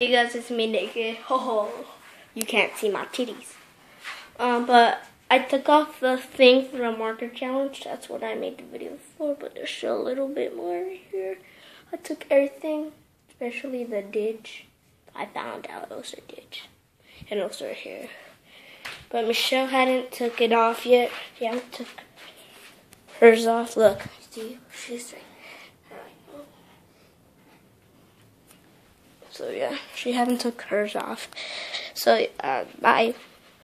You guys, it's me naked. Ho ho. You can't see my titties. Um, but I took off the thing for the marker challenge. That's what I made the video for. But there's still a little bit more here. I took everything, especially the ditch. I found out it was a ditch, and also here. But Michelle hadn't took it off yet. She hadn't took hers off. Look, see, she's right. So yeah, she haven't took hers off. So uh, bye.